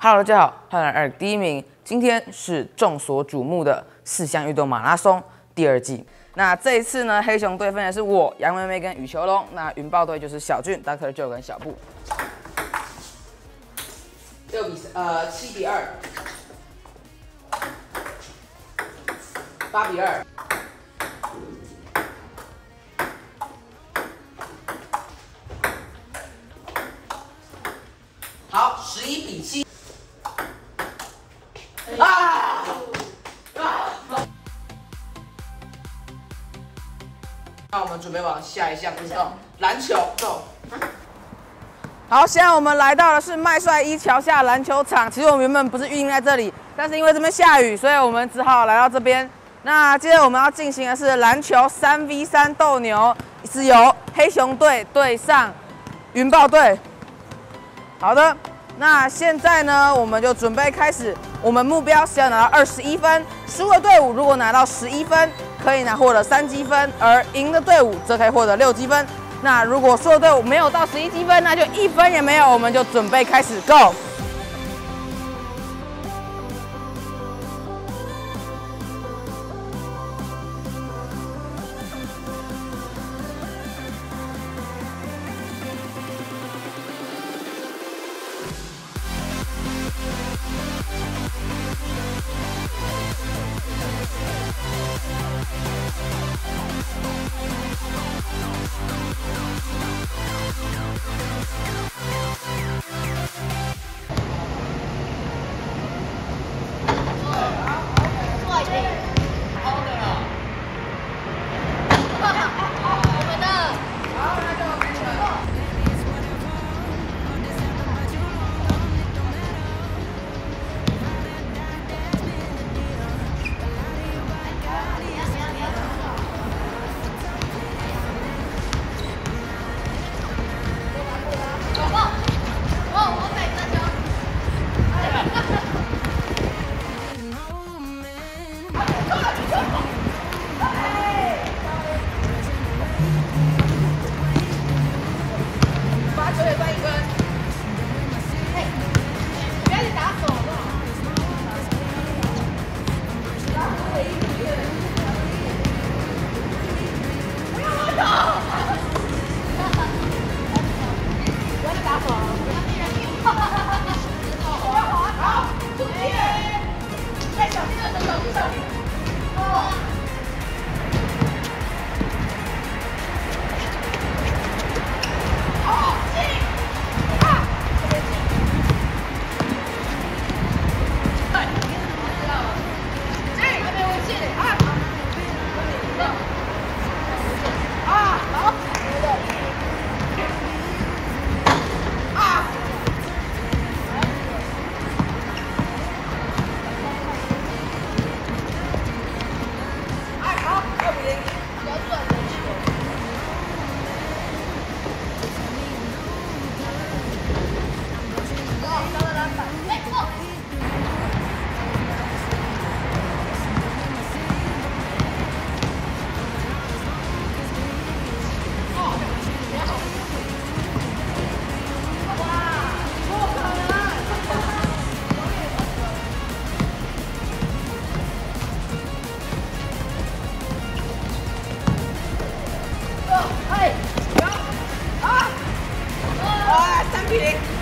Hello，大家好，欢迎来到第一名。今天是众所瞩目的四项运动马拉松第二季。那这一次呢，黑熊队分别是我杨妹妹跟羽球龙，那云豹队就是小俊、Doctor Joe 跟小布。六比呃七比二，八比二。准备往下一项运动，篮球，Go。好，现在我们来到的是麦帅一桥下篮球场。其实我们原本不是预定在这里，但是因为这边下雨，所以我们只好来到这边。那接着我们要进行的是篮球三 v 三斗牛，是由黑熊队对上云豹队。好的，那现在呢，我们就准备开始。我们目标是要拿到二十一分，输的队伍如果拿到十一分，可以呢获得三积分，而赢的队伍则可以获得六积分。那如果输的队伍没有到十一积分，那就一分也没有。我们就准备开始，Go。はい。ああああ3匹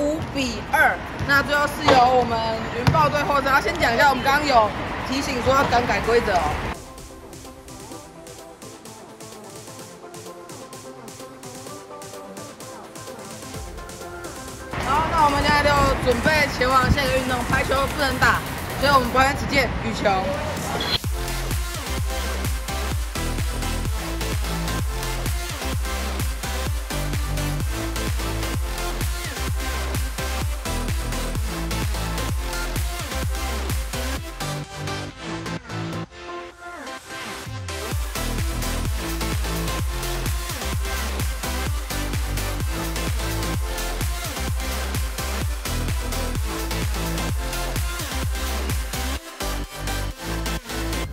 五比二，那最后是由我们云豹队获胜。先讲一下，我们刚刚有提醒说要更改规则哦。好，那我们现在就准备前往下一个运动，排球不能打，所以我们表演只见羽球。